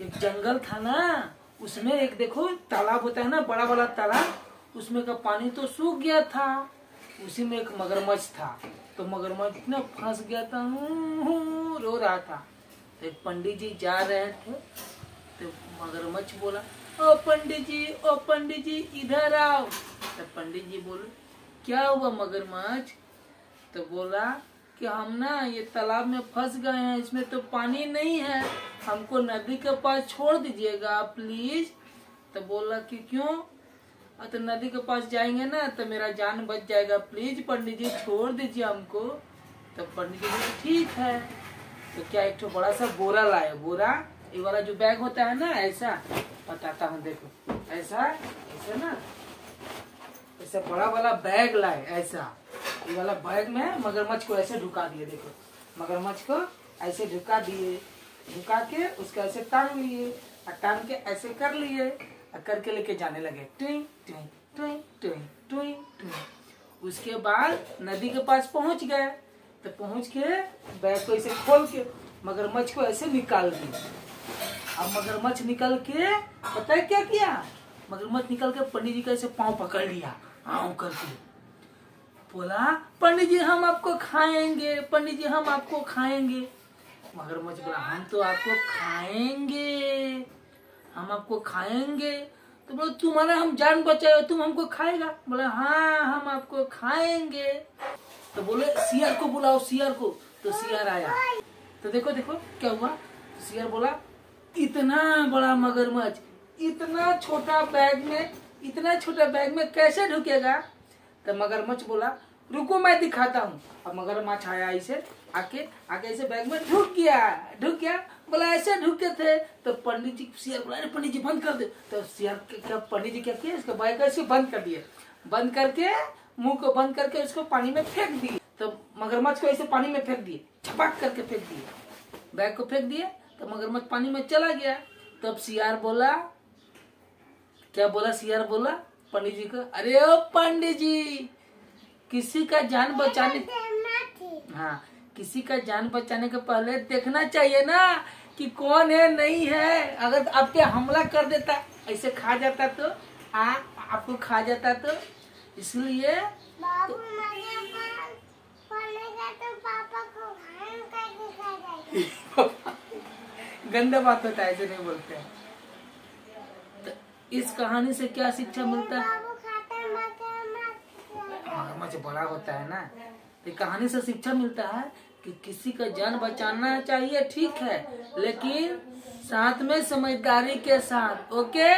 एक जंगल था ना, उसमें एक देखो, तालाब होता है ना बड़ा बड़ा तालाब, उसमें का पानी तो सूख गया था। उसी में एक मगरमच्छ था। तो मगरमच्छ ना फंस गया था रो रहा था। तो पंडित जी जा रहे थे तो मगरमच्छ बोला, ओ पंडित जी ओ पंडित जी इधर आओ। तो पंडित जी बोले, क्या हुआ मगरमच्छ? तो बोला कि हम ना ये तालाब में फंस गए हैं इसमें तो पानी नहीं है। हमको नदी के पास छोड़ दीजिएगा प्लीज़ तो बोला कि क्यों? "अ, तो नदी के पास जाएँगे ना तो मेरा जान बच जाएगा। प्लीज़ पंडित जी छोड़ दीजिए हमको। तो पंडित जी बोले ठीक है। तो क्या एक बड़ा सा बोरा लाए बोरा ये वाला जो बैग होता है ना ऐसा बताता हूँ देखो। ऐसा ऐसा ना ऐसा बड़ा वाला बैग लाए ऐसा। ये वाला बैग में मगरमच्छ को ऐसे ढुका दिए, देखो। मगरमच्छ को ऐसे ढुका दिए, ढुका के उसको ऐसे टांग लिए, और टांग के ऐसे कर लिए, और करके लेके जाने लगे। ट्विंग ट्विंग ट्विंग ट्विंग ट्विंग ट्विंग। उसके बाद नदी के पास पहुँच गए तो पहुँच के बैग को ऐसे खोल के मगरमच्छ को ऐसे निकाल दिए। अब मगरमच्छ निकल के, पता है क्या किया? मगरमच्छ निकल के पंडित जी का ऐसे पाँव पकड़ लिया आऊ करके। बोला पंडित जी हम आपको खाएँगे पंडित जी हम आपको खाएँगे। मगरमच्छ बोला हम तो आपको खाएँगे। हम आपको खाएँगे? तो बोला, तुम्हारा हम जान बचाए, तुम हमको खाएगा? बोला हाँ हम आपको खाएँगे। तो बोले, सियार को बुलाओ, सियार को। तो सियार आया। तो देखो देखो, क्या हुआ? तो सियार बोला, इतना बड़ा मगरमच्छ, इतना छोटा बैग में, इतना छोटा बैग में कैसे ढुकेगा? तो मगरमच्छ बोला, रुको, मैं दिखाता हूँ। अब मगरमच्छ आया ऐसे आके आके ऐसे बैग में ढुक गया ढुक गया बोला, ऐसे ढुके थे। तो पंडित जी सियार बोला, अरे, पंडित जी, बंद कर दे। तो सियार क्या पंडित जी क्या किया इसका बैग ऐसे बंद कर दिए। बंद करके, मुँह को बंद करके उसको पानी में फेंक दिए। तो मगरमच्छ को ऐसे पानी में फेंक दिए, छपाक करके फेंक दिए। बैग को फेंक दिए तो मगरमच्छ पानी में चला गया। तब सियार बोला, क्या बोला, सियार बोला पंडित जी को अरे ओ पंडित जी किसी का जान बचाने हाँ किसी का जान बचाने के पहले देखना चाहिए ना कि कौन है नहीं है। अगर आप पे हमला कर देता ऐसे खा जाता तो आ आपको खा जाता तो इसलिए तो जाएगा। गंदा बात होता है ऐसे नहीं बोलते। हैं तो इस कहानी से क्या शिक्षा मिलता है? मगरमच्छ मगरमच्छ बड़ा होता है ना। तो कहानी से शिक्षा मिलता है कि किसी का जान बचाना चाहिए ठीक है लेकिन साथ में समझदारी के साथ ओके?